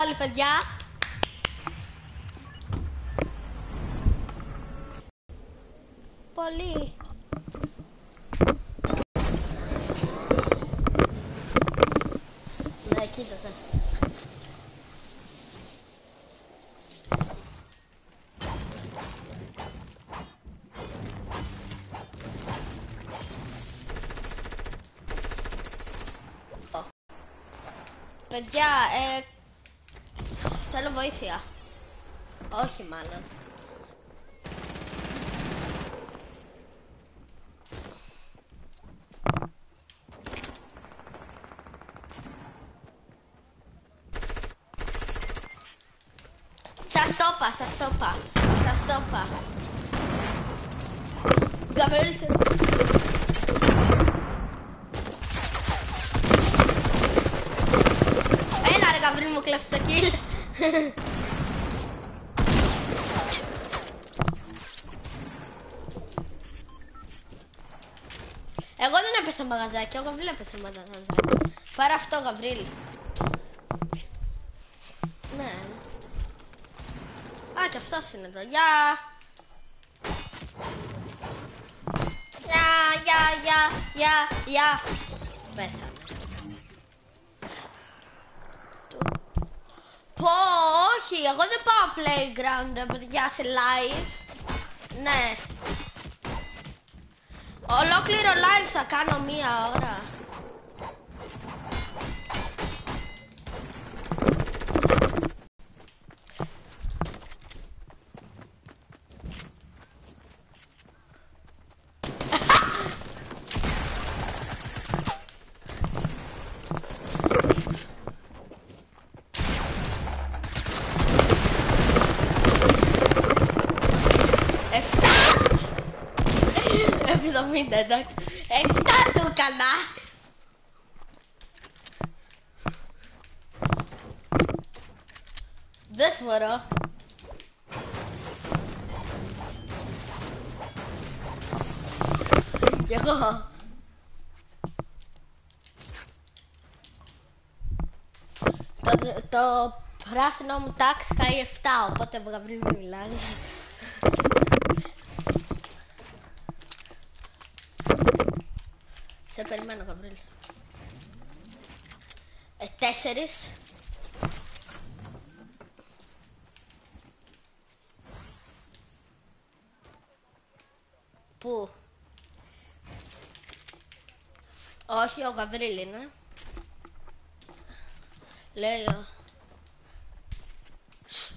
Πάλι παιδιά. Πολύ. Ναι, κοίτατε. Παιδιά, ε, θέλω βοήθεια. Όχι μάλλον. Σας το είπα, σας το είπα. Σας το είπα. Γαβρίλη, σε- Έλα ρε Γαβρίλη μου κλέψε το kill. Εγώ δεν έπεσα μαγαζάκι, ο Γαβρίλη έπεσε μαγαζάκι. Πάρε αυτό Γαβρίλη. Ναι. Α, και αυτός είναι εδώ. Γεια! Γεια, γεια, γεια, γεια, γεια. Πέθανε. Πω, όχι, εγώ δεν πάω playground, ρε παιδιά, σε live. Ναι. Ολόκληρο live θα κάνω μία ώρα. Εφτά! Εβδομήντα, εντάξει. Εφτά του καλά. Δεν μπορώ. Κι εγώ. Το, το πράσινο μου τάξη καεί 7, οπότε Γαβρίλ μην μιλάς. Σε περιμένω, Γαβρίλ. Ε, τέσσερις. Πού; Όχι, ο Γαβρίλ είναι. Λέει... ο- Σ,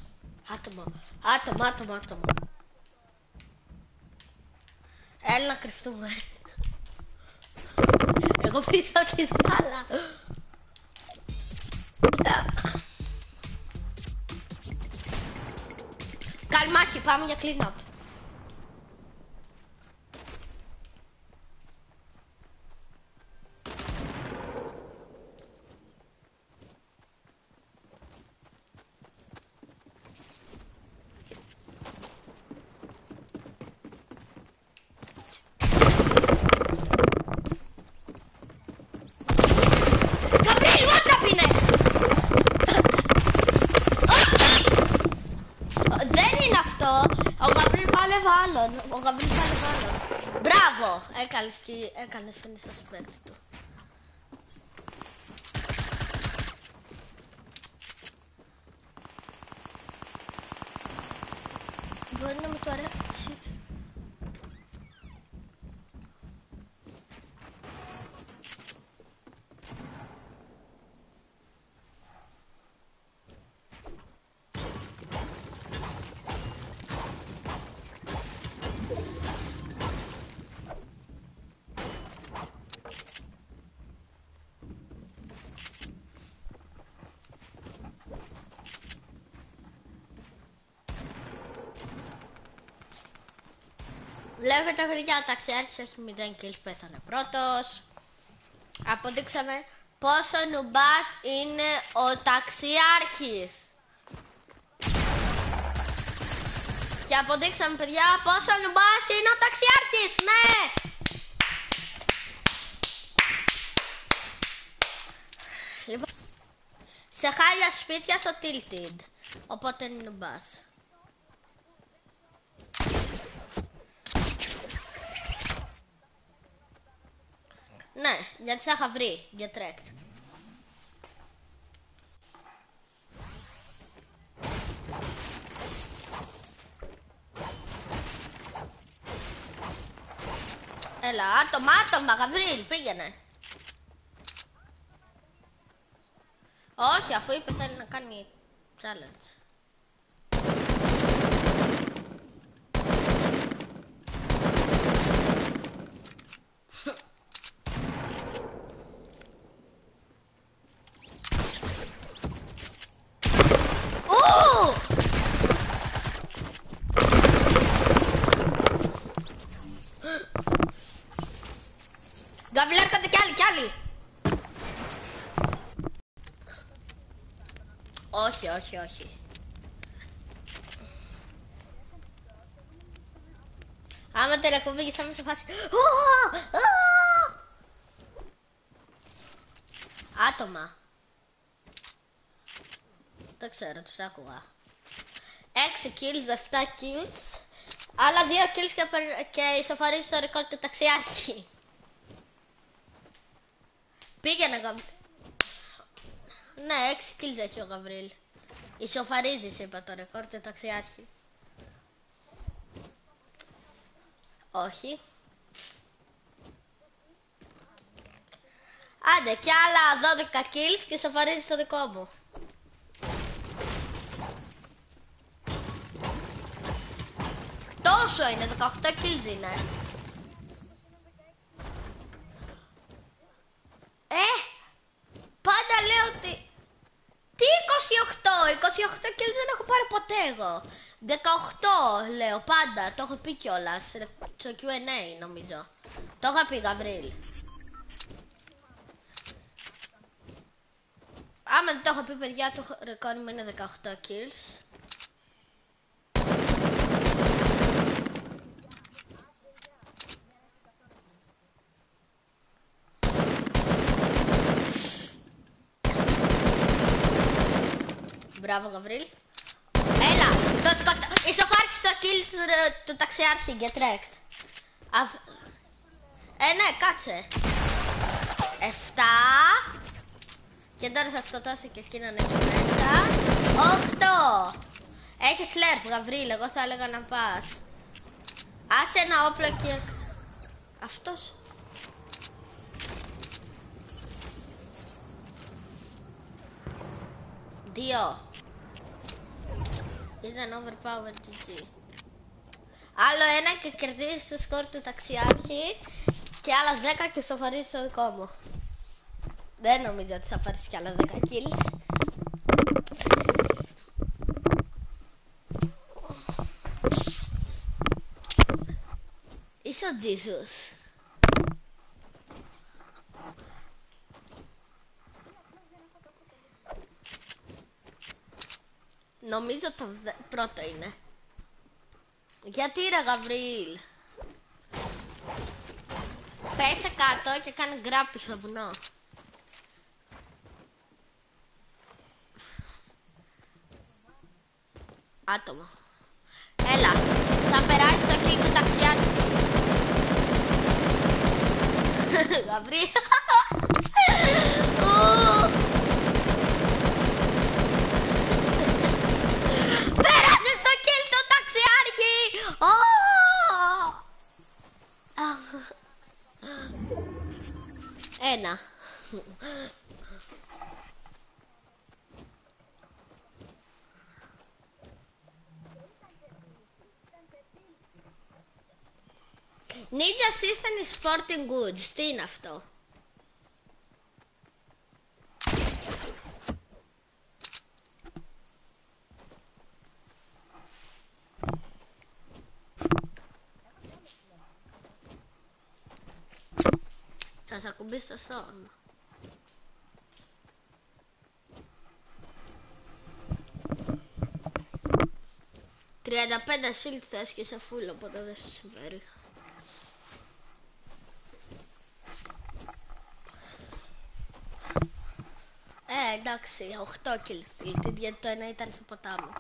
Άτομο, άτομο, άτομο, άτομο. Έλα να κρυφτούμε. Εγώ πίσω από τη σκάλα. Καλή μάχη, πάμε για clean up. Γαβρίλ, WhatsApp είναι! Όχι! Δεν είναι αυτό. Ο Γαβρίλ πάλι άλλον. Ο Γαβρίλ πάλι άλλον. Μπράβο! Έκανες και έκανες φωνή στο σπέτι του. Μπορεί να μου το αρέσει. Βλέπετε παιδιά, ο ταξιάρχης έχει 0 kills, πέθανε πρώτος. Αποδείξαμε πόσο νουμπάς είναι ο ταξιάρχης. Και αποδείξαμε παιδιά πόσο νουμπάς είναι ο ταξιάρχης, ναι! Λοιπόν, Σε χάλια σπίτια στο Tilted. Οπότε είναι μπας. Ναι, γιατί σε είχα βρει. Get wrecked. Έλα, άτομα, άτομα, Γαβρίλ, πήγαινε. Όχι, αφού είπε θέλει να κάνει challenge. Ου! Γκαβλ, έρχονται κι άλλοι, κι άλλοι. Όχι, όχι, όχι. Άμα τελεκοβήγει θα είμαι σε φάση... «Ω! Α!» Άτομα. Δεν ξέρω, τους άκουγα. 6 kills, 7 kills. Άλλα 2 kills και, περ- και ισοφαρίζει το ρεκόρ του ταξιάρχη. Πήγαινε Γαβ... Ναι, 6 kills έχει ο Γαβρίλ. Ισοφαρίζεις είπα το ρεκόρ του ταξιάρχη. Όχι. Άντε, και άλλα 12 kills και ισοφαρίζεις το δικό μου. Τόσο είναι, 18 kills είναι. Ε, πάντα λέω ότι... Τι 28, 28 kills δεν έχω πάρει ποτέ εγώ. 18 λέω πάντα, το έχω πει κιόλας στο Q&A νομίζω. Το είχα πει Γαβρίλ. Άμα δεν το έχω πει παιδιά, το ρεκόρ μου είναι 18 kills. Μπράβο, Γαβρίλ. Έλα, το σκοτώ. Ισοφάρισε το kill του, ρε- του ταξιάρχη, get wrecked. Αφ... Ε, ναι, κάτσε. Εφτά. Και τώρα θα σκοτώσει και εκείνον εκεί μέσα. Οχτώ. Έχεις σλέρπ, Γαβρίλ, εγώ θα έλεγα να πας. Άσε ένα όπλο εκεί έξω. Αυτός. Δύο. Ήταν overpowered GG. Άλλο ένα και κερδίζεις το σκορ του ταξιάρχη και άλλα 10 και σοφαρίζει το δικό μου. Δεν νομίζω ότι θα πάρεις κι άλλα 10 kills. Είσαι ο Τζίσους. Νομίζω το δε- πρώτο είναι. Γιατί ρε Γαβρίλ; Πέσε κάτω και κάνε γκράπι στο βουνό. Άτομο. Έλα, θα περάσει το κλικ του ταξιάρχη. Γαβρίλ. Ου. Πέρασε στο kill του ταξιάρχη! Ω! Ένα. Ninja System Sporting Goods. Τι είναι αυτό. Θα σε ακουμπήσει το στόμα. Τριάντα πέντε shield θες και σε φούλο, οπότε δεν σου συμφέρει. Ε, εντάξει, 8 kills tilted, γιατί το ένα ήταν στο ποτάμι.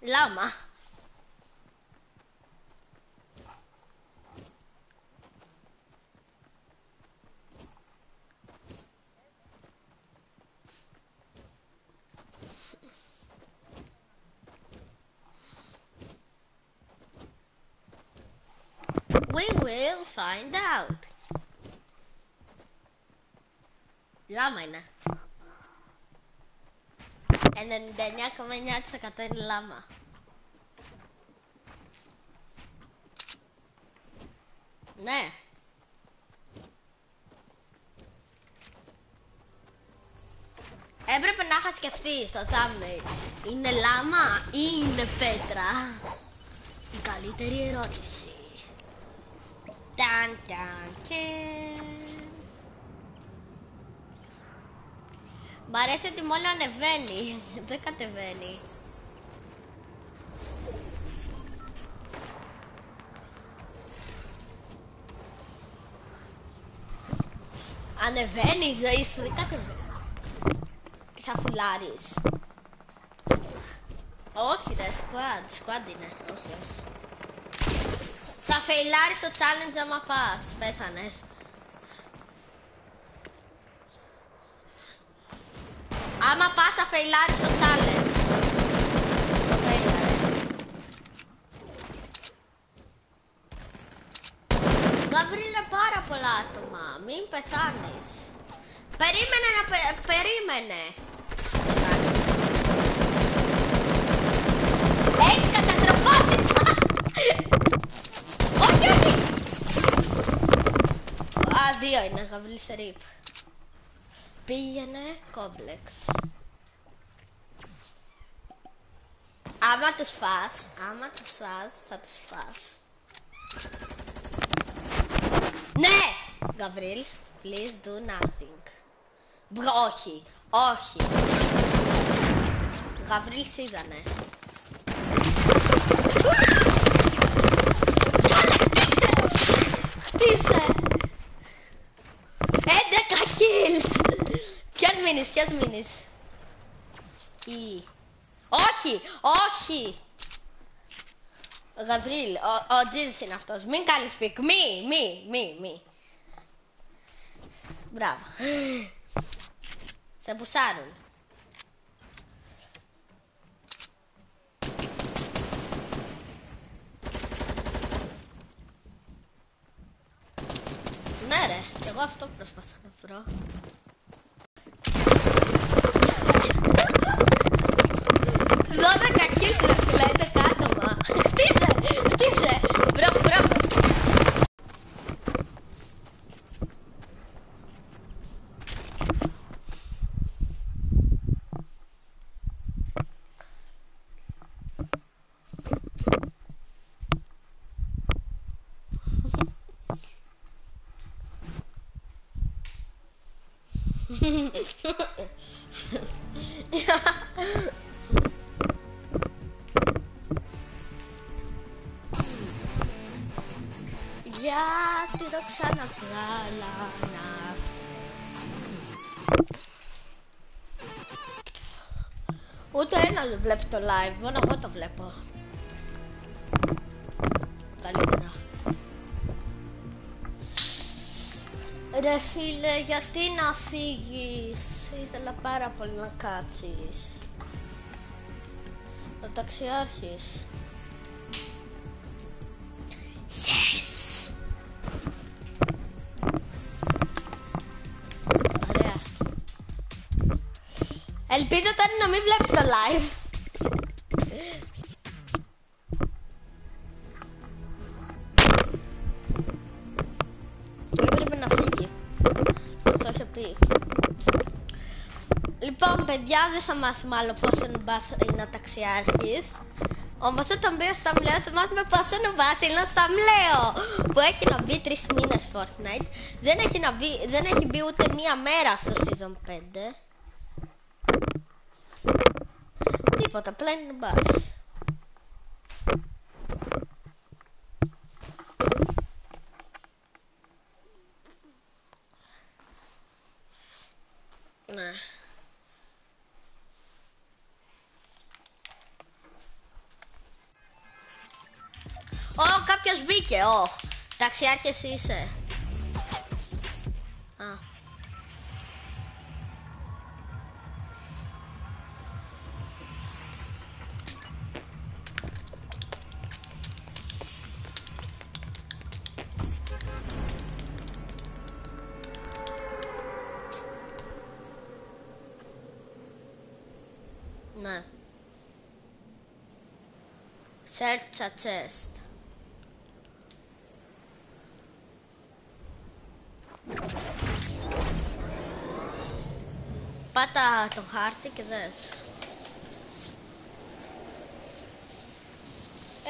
Λάμα. Out. Λάμα είναι. 99,9% είναι λάμα. Ναι. Έπρεπε να είχα σκεφτεί στο thumbnail. Είναι λάμα ή είναι πέτρα; Η καλύτερη ερώτηση. Ταν, ταν, ταν. Μ' αρέσει ότι μόνο ανεβαίνει. Δεν κατεβαίνει. Ανεβαίνει η ζωή σου, δεν κατεβαίνει. Σαν φουλάρις. Όχι ρε, squad, squad είναι. Όχι, όχι. Θα φεϊλάρεις το challenge άμα πας. Πέθανες. Άμα πας θα φεϊλάρεις το challenge. Το φεϊλάρεις. Γαβρίλε πάρα πολλά άτομα. Μην πεθάνεις. Περίμενε να πε... Περίμενε. Έχεις κατατροπώσει τα... όχι, όχι. Α, δύο είναι. Γαβρίλη σε ρίπ. Πήγαινε κόμπλεξ. Άμα τους φας, άμα τους φας, θα τους φας. Ναι! Γαβρίλ, please do nothing. Μπρο, όχι, όχι. Γαβρίλ, σ' είδανε. Χτίσε! 11 kills! Ποιας μείνεις, ποιας μείνεις. Ή... Όχι, όχι! Γαβρίλ, ο, ο Τζίζης είναι αυτός. Μην κάνεις peek. Μη, μη, μη, μη. Μπράβο. Σε πουσάρουν. Ναι ρε, κι εγώ αυτό προσπαθώ να το ξαναβγάλαν αυτό. Ούτε ένα δεν βλέπει το live, μόνο εγώ το βλέπω. Καλύτερα. Ρε φίλε, γιατί να φύγεις; Ήθελα πάρα πολύ να κάτσεις. Ο ταξιάρχης. Μην βλέπεις το live. Έπρεπε να φύγει. Το είχε πει. Λοιπόν, παιδιά, δεν θα μάθουμε άλλο πώς είναι μπας είναι ο ταξιάρχης. Όμως όταν μπει ο Σταμλέο θα μάθουμε πώς είναι μπας είναι ο Σταμλέο που έχει να μπει τρεις μήνες Fortnite. Δεν έχει, να μπει, δεν έχει μπει ούτε μία μέρα στο Season 5. τίποτα, απλά είναι μπάση. Ναι. Ω, κάποιος μπήκε, ω. Ταξιάρχες είσαι. Chest. Πάτα το χάρτη και δες.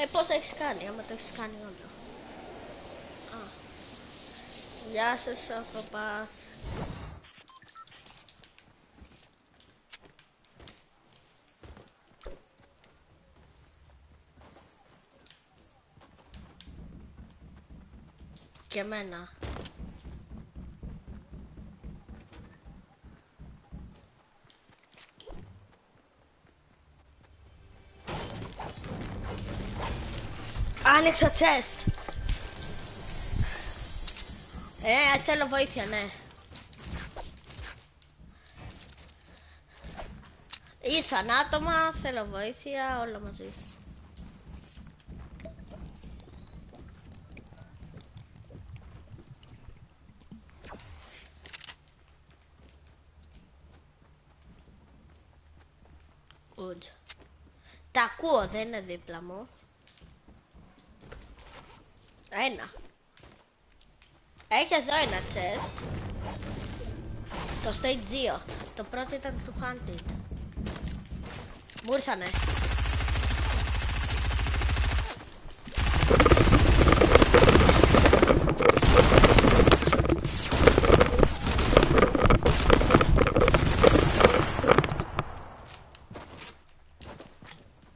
Ε, πώς έχεις κάνει, άμα το έχεις κάνει όλο. Α. Γεια σου, Σοφοπάς. Και εμένα. Άνοιξα chest. Ε, θέλω βοήθεια, ναι. Ήρθαν άτομα, θέλω βοήθεια, όλα μαζί. Good. Τα ακούω, δεν είναι δίπλα μου. Ένα. Έχει εδώ ένα chest. Το stage 2. Το πρώτο ήταν του Hunted. Μου ήρθανε.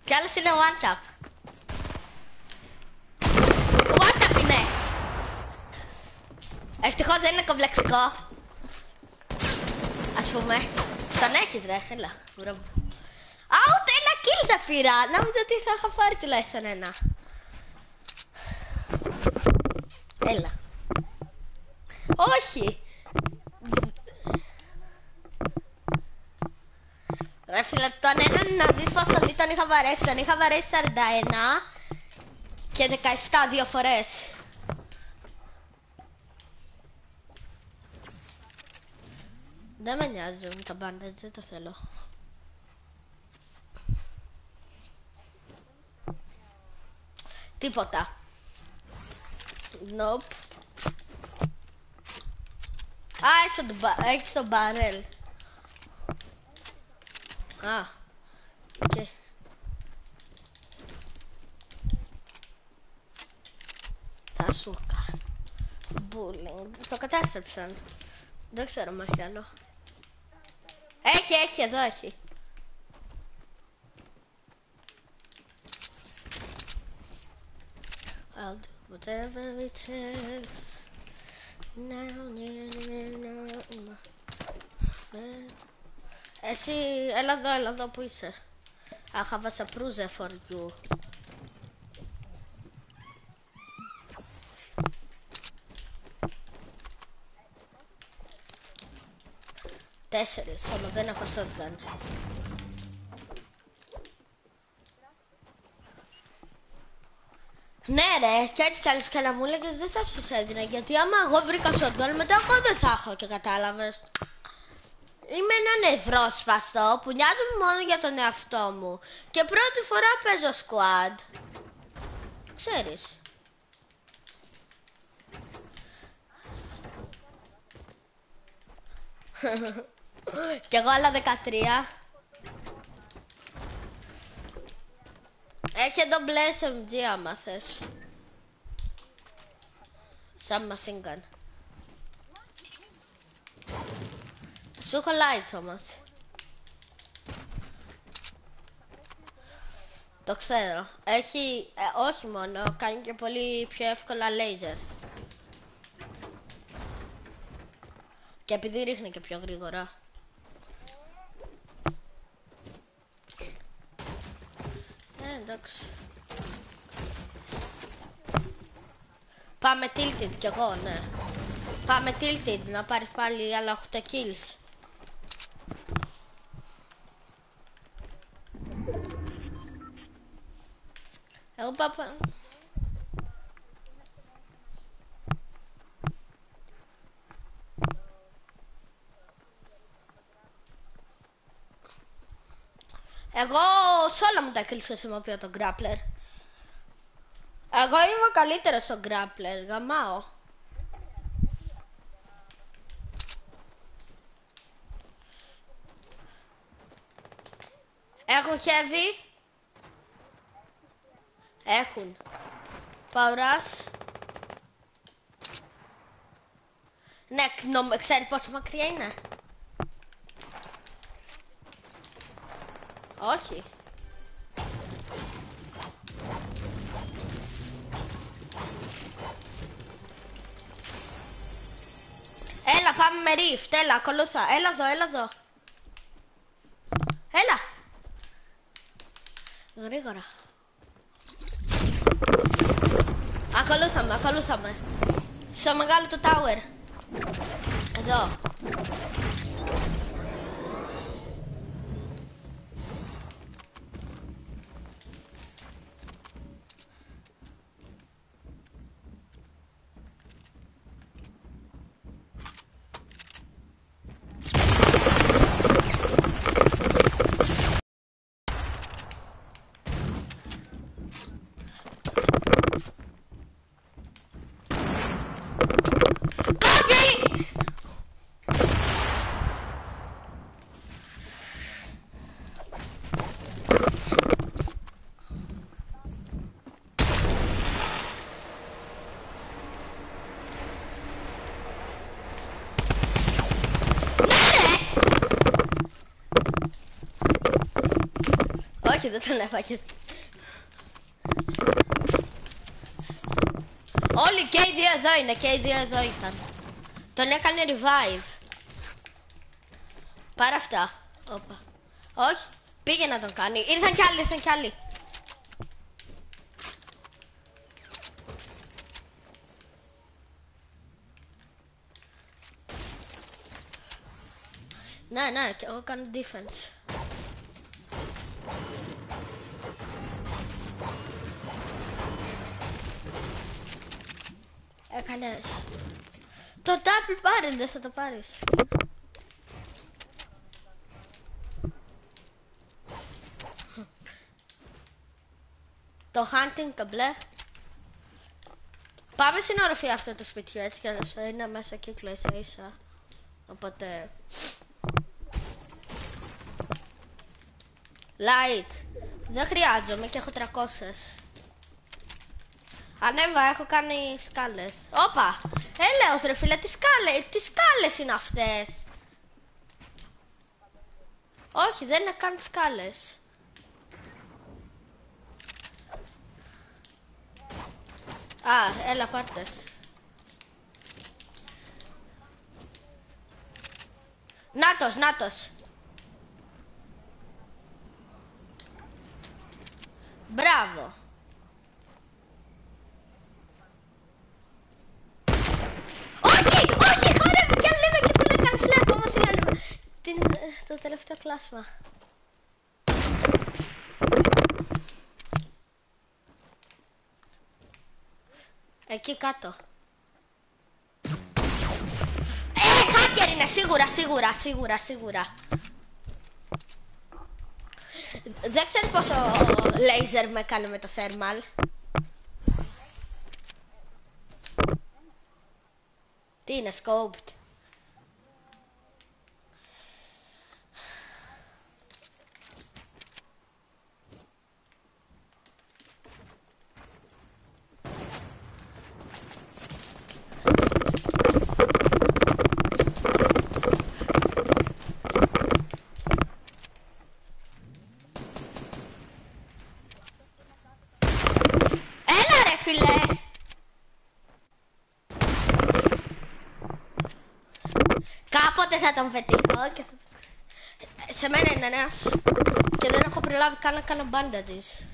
Κι άλλος είναι one tap. One tap είναι. Ευτυχώς δεν είναι κομπλεξικό. Ας πούμε. Τον έχεις ρε, έλα. Μπράβο. Α, ούτε ένα kill δεν πήρα. Νόμιζα ότι θα είχα πάρει τουλάχιστον ένα. Έλα. Όχι. Ρε φίλε, τον έναν να δεις πόσο δει τον είχα βαρέσει. Τον είχα βαρέσει 41 και 17 δύο φορές. Δεν με νοιάζουν τα bandage, δεν το θέλω. Τίποτα. Nope. Α, έχεις το, μπα- έχεις το barrel. Α, οκ. Θα σου κάνω. Bullying. Το κατάστρεψαν. Δεν ξέρω αν έχει άλλο. Έχει, έχει, εδώ έχει. I'll do whatever it takes. Now, now, now, now, now. Εσύ, έλα εδώ, έλα εδώ που είσαι; I have a surprise for you. Τέσσερις, όμως δεν έχω shotgun. Ναι ρε, και έτσι κι άλλως και να μου έλεγες δεν θα σου έδινα γιατί άμα εγώ βρήκα shotgun μετά εγώ δεν θα έχω και κατάλαβες. Είμαι ένα νευρόσπαστο που νοιάζομαι μόνο για τον εαυτό μου και πρώτη φορά παίζω squad. Ξέρεις. Κι εγώ άλλα 13. Έχει εδώ μπλε SMG άμα θες. Σαν machine Suche light Thomas. Το ξέρω. Έχει ε, όχι μόνο, κάνει και πολύ πιο εύκολα λέιζερ. Και επειδή ρίχνει και πιο γρήγορα. Ε, εντάξει. Πάμε tilted κι εγώ, ναι. Πάμε tilted να πάρεις πάλι άλλα 8 kills. Εγώ πάω... Εγώ σε όλα μου τα kills χρησιμοποιώ τον grappler. Εγώ είμαι ο καλύτερος στο grappler, γαμάω. Έχουν heavy. Έχουν. Παουράς. Ναι, νομ, ξέρεις πόσο μακριά είναι; Όχι. Έλα, πάμε με ρίφτ. Έλα, ακολούθα. Έλα εδώ, έλα εδώ. Έλα. Γρήγορα. Ακολούθαμε, ακολούθαμε. Στο μεγάλο το tower. Εδώ. Δεν τον έφαγες. Όλοι και οι δύο εδώ είναι, και οι δύο εδώ ήταν. Τον έκανε revive. Πάρε αυτά. Όπα. Όχι, πήγε να τον κάνει. Ήρθαν κι άλλοι, ήρθαν κι άλλοι. Ναι, ναι, και εγώ κάνω defense. Έκανες. Το double πάρε, δεν θα το πάρεις. Το hunting, το μπλε. Πάμε στην οροφή αυτό το σπιτιού, έτσι κι αλλιώς είναι μέσα κύκλο ίσα ίσα. Οπότε... Light. Δεν χρειάζομαι και έχω 300. Ανέβα, έχω κάνει σκάλες. Όπα! Έλεος ρε φίλε, τι σκάλες, τι σκάλες είναι αυτές; Όχι, δεν είναι καν σκάλες. Α, έλα πάρτες. Νάτος, νάτος. Μπράβο. Όχι, όχι, χόρευε κι άλλο και του έκανε σλέπ, όμως είναι άλλο. Την, το τελευταίο κλάσμα. Εκεί κάτω. Ε, hacker είναι, σίγουρα, σίγουρα, σίγουρα, σίγουρα. Δεν ξέρεις πόσο laser με έκανε με το thermal. Τι είναι, scoped; σε μένα είναι ένας. και δεν έχω προλάβει καν να κάνω μπάντα της.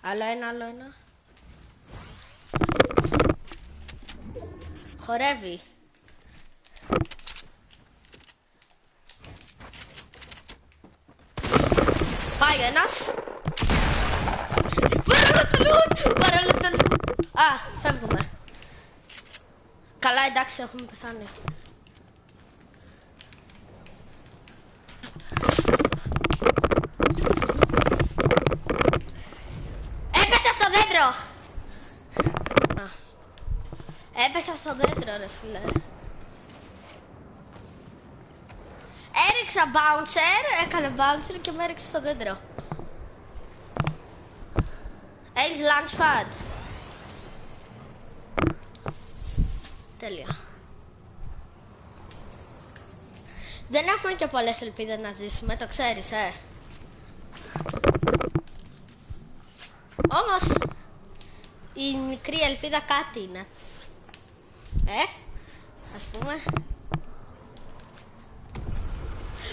Άλλο ένα, άλλο ένα. Χορεύει. Loot! Α, φεύγουμε. Καλά, εντάξει, έχουμε πεθάνει. Έπεσα στο δέντρο! Α. Έπεσα στο δέντρο, ρε φίλε. Έριξα bouncer, έκανε bouncer και με έριξε στο δέντρο. Έχεις launchpad. Τέλεια. Δεν έχουμε και πολλές ελπίδες να ζήσουμε, το ξέρεις, ε. Όμως, η μικρή ελπίδα κάτι είναι. Ε, ας πούμε.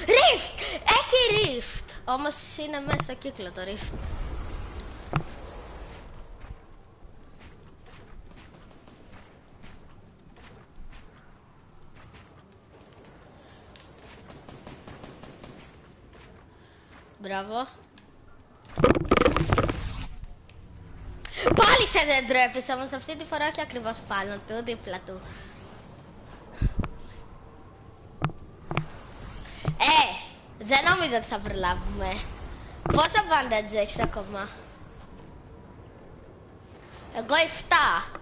Rift! Έχει Rift! Όμως είναι μέσα στο κύκλο το Rift. Μπράβο. Πάλι σε δεν τρέπεις, όμως αυτή τη φορά όχι ακριβώς πάνω του, δίπλα του. Ε, δεν νομίζω ότι θα προλάβουμε. Πόσα bandage έχεις ακόμα; Εγώ 7.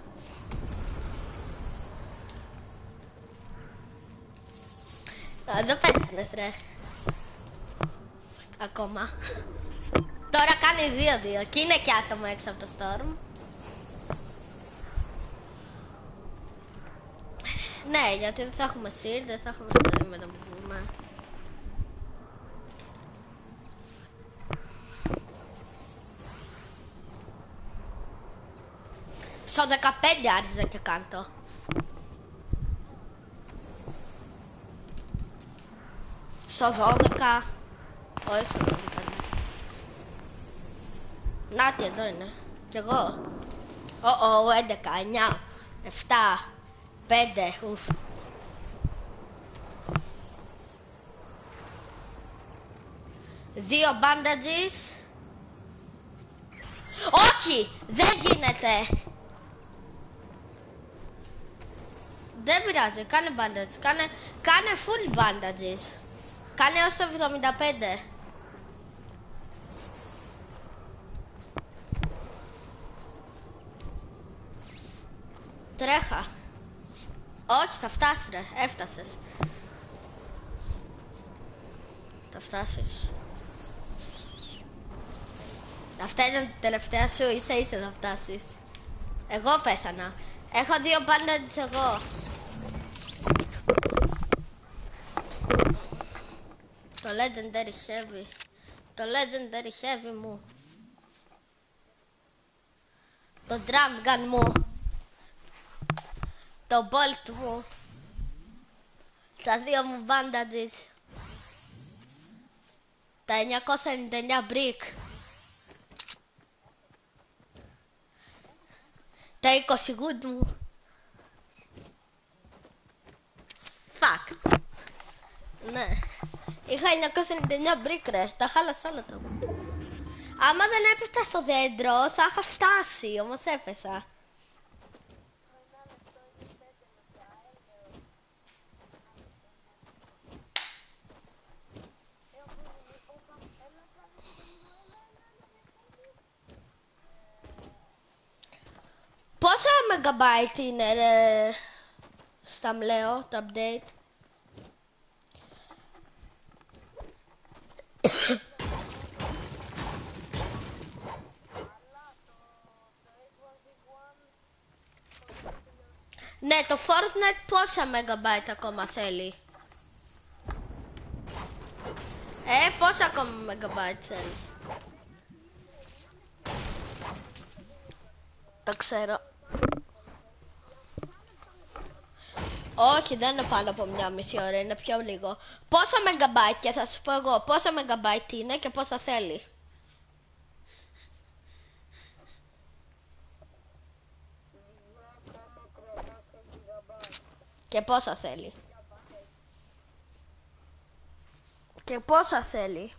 Εδώ πέθανες ρε. Ακόμα. Τώρα κάνει 2-2 και είναι και άτομο έξω από το Storm. Ναι, γιατί δεν θα έχουμε shield, δεν θα έχουμε το με το που βγούμε. Στο 15 άρχιζα και κάτω. Στο 12. Όχι στο 12. Νάτι, εδώ είναι. Κι εγώ. Ω, ω, 11, 9, 7, 5, ουφ. Δύο bandages. Όχι! Δεν γίνεται! Δεν πειράζει, κάνε bandages. Κάνε, κάνε full bandages. Κάνε ως το 75. Τρέχα. Όχι, θα φτάσεις ρε. Έφτασες. Θα φτάσεις. Αυτά ήταν τα τελευταία σου, ίσα ίσα θα φτάσεις. Εγώ πέθανα. Έχω δύο bandages εγώ. Το legendary heavy. Το legendary heavy μου. Το drum gun μου. Το bolt μου. Τα δύο μου bandages. Τα 999 brick. Τα 20 good μου. Fuck. Ναι. Είχα 999 brick ρε. Τα χάλασα όλα τα. Άμα δεν έπεφτα στο δέντρο θα είχα φτάσει. Όμως έπεσα. Πόσα megabyte είναι ρε, στα μλέω το update; ναι, το Fortnite πόσα megabyte ακόμα θέλει; Ε, πόσα ακόμα megabyte θέλει; Το ξέρω. Όχι, δεν είναι πάνω από μια μισή ώρα, είναι πιο λίγο. Πόσα μεγαμπάιτ θα σου πω εγώ, πόσα μεγαμπάιτ είναι και πόσα θέλει. Και πόσα θέλει. Και πόσα θέλει.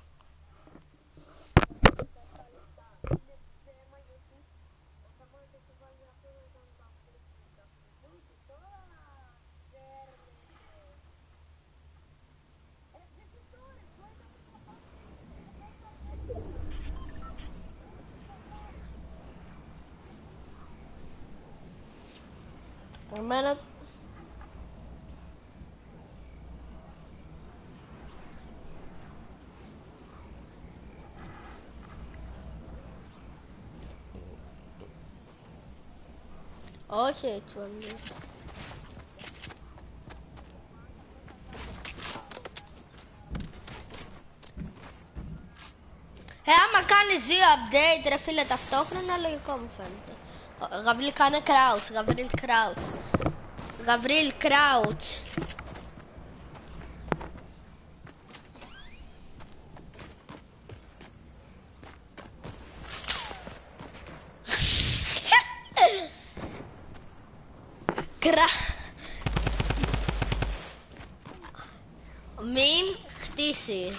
Εμένα Όχι έτσι όλοι. Ε, άμα κάνεις δύο update ρε φίλε ταυτόχρονα, λογικό μου φαίνεται. Ο- Γαβρίλ κάνε crouch, Γαβρίλ crouch. Γαβρίλ crouch. Κρα... Μην χτίσεις.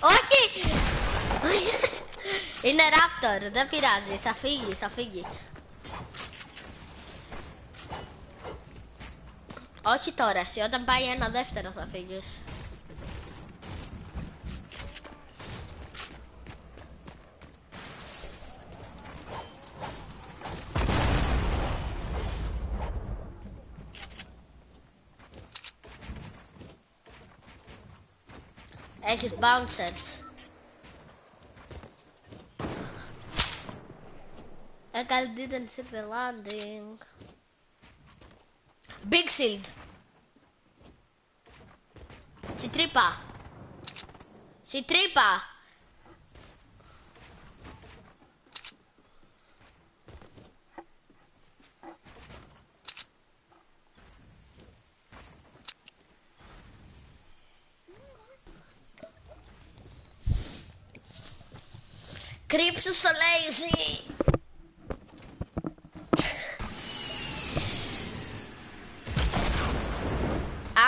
Όχι! Είναι ράπτορ, δεν πειράζει, θα φύγει, θα φύγει. Όχι τώρα, εσύ όταν πάει ένα δεύτερο θα φύγεις. Έχεις bouncers. Ekal didn't see the landing. Big shield. Si τρύπα. Si τρύπα. Κρύψου στο lazy.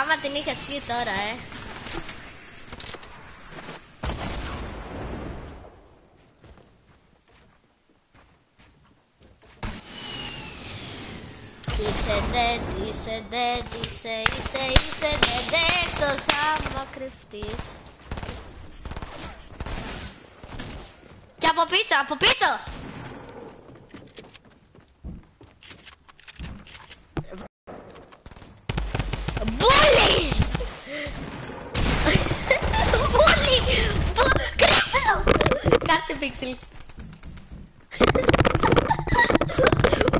Άμα την είχες πει τώρα, ε. Είσαι dead, είσαι dead, είσαι, είσαι, είσαι dead, εκτός άμα κρυφτείς. Και από πίσω, από πίσω! Bully! Bully! Μπου- Κρύψω! Κάντε πίξιλ.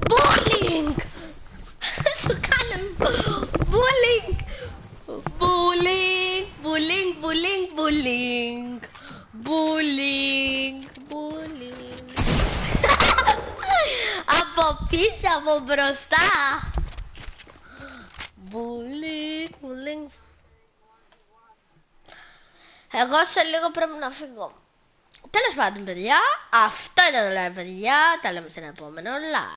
Bullying! Σου κάνουν bullying! Bullying! Bullying! Bullying! Bullying! Bullying! Bullying! Από πίσω, από μπροστά! Bullying! Bullying! Εγώ σε λίγο πρέπει να φύγω. Τέλος πάντων, παιδιά, αυτό ήταν το live, παιδιά. Τα λέμε σε ένα επόμενο live.